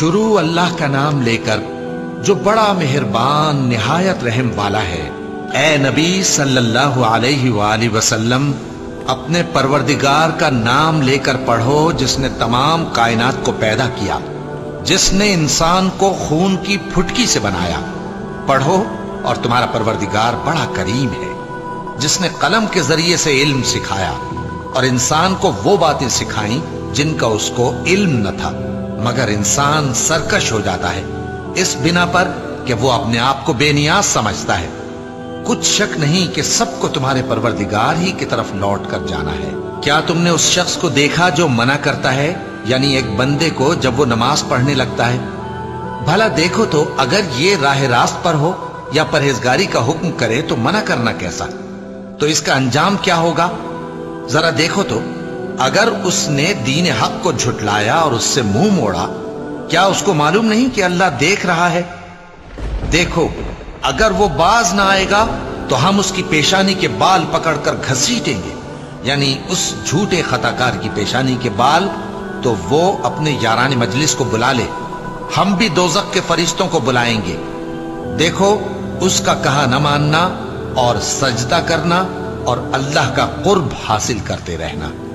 شروع اللہ کا نام لے کر جو بڑا مہربان نہایت رحم والا ہے۔ اے نبی صلی اللہ علیہ وآلہ وسلم، اپنے پروردگار کا نام لے کر پڑھو جس نے تمام کائنات کو پیدا کیا، جس نے انسان کو خون کی پھٹکی سے بنایا۔ پڑھو اور تمہارا پروردگار بڑا کریم ہے، جس نے قلم کے ذریعے سے علم سکھایا۔ اور انسان کو وہ باتیں سکھائیں جن کا اس کو علم نہ تھا۔ مگر انسان سرکش ہو جاتا ہے، اس بنا پر کہ وہ اپنے آپ کو بے نیاز سمجھتا ہے۔ کچھ شک نہیں کہ سب کو تمہارے پروردگار ہی کی طرف لوٹ کر جانا ہے۔ کیا تم نے اس شخص کو دیکھا جو منع کرتا ہے؟ یعنی ایک بندے کو جب وہ نماز پڑھنے لگتا ہے۔ بھلا دیکھو تو، اگر یہ راہ راست پر ہو یا پرہیزگاری کا حکم کرے تو منع کرنا کیسا؟ تو اس کا انجام کیا ہوگا؟ ذرا دیکھو تو۔ اگر اس نے دین حق کو جھٹلایا اور اس سے منہ موڑا، کیا اس کو معلوم نہیں کہ اللہ دیکھ رہا ہے؟ دیکھو، اگر وہ باز نہ آئے گا، تو ہم اس کی پیشانی کے بال پکڑ کر گھسیٹیں گے۔ یعنی اس جھوٹے خطا کار کی پیشانی کے بال، تو وہ اپنے یاران مجلس کو بلا لے۔ ہم بھی دوزق کے فرشتوں کو بلائیں گے۔ دیکھو، اس کا کہا نہ ماننا اور سجدہ کرنا اور اللہ کا قرب حاصل کرتے رہنا۔